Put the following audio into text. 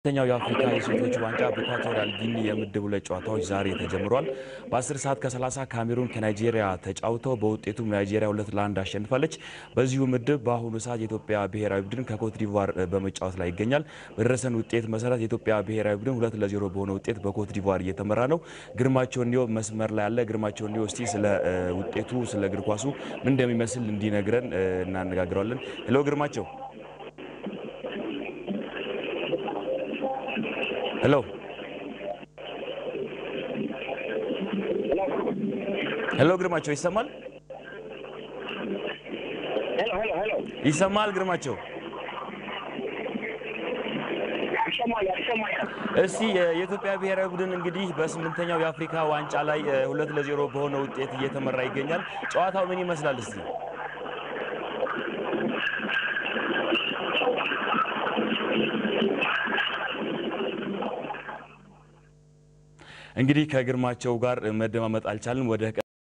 ሁለተኛው የአፍሪካ የሴቶች ዋንጫ በኢኳቶሪያል ጊኒ የምድብ ሁለት ጨዋታዎች ዛሬ ተጀምሯል። በ10 ሰዓት ከ30 ካሜሩን ከናይጄሪያ ተጫውተው በውጤቱም ናይጄሪያ ሁለት ለአንድ አሸንፋለች። በዚሁ ምድብ በአሁኑ ሰዓት የኢትዮጵያ ብሔራዊ ቡድን ከኮት ዲቫር በመጫወት ላይ ይገኛል። በደረሰን ውጤት መሰረት የኢትዮጵያ ብሔራዊ ቡድን ሁለት ለዜሮ በሆነ ውጤት በኮት ዲቫር እየተመራ ነው። ግርማቸው እንዲሁ መስመር ላይ ያለ ግርማቸው እንዲሁ እስቲ ስለ ውጤቱ ስለ እግር ኳሱ ምን እንደሚመስል እንዲነግረን እናነጋግረዋለን። Hello ግርማቸው። Hello hello ግርማቸው ይሰማል? ይሰማል ግርማቸው? እስቲ የኢትዮጵያ ብሔራዊ ቡድን እንግዲህ በስምንተኛው የአፍሪካ ዋንጫ ላይ ሁለት ለዜሮ በሆነ ውጤት እየተመራ ይገኛል። ጨዋታው ምን ይመስላል እስቲ? እንግዲህ ከግርማቸው ጋር መደማመጥ አልቻልንም። ወደ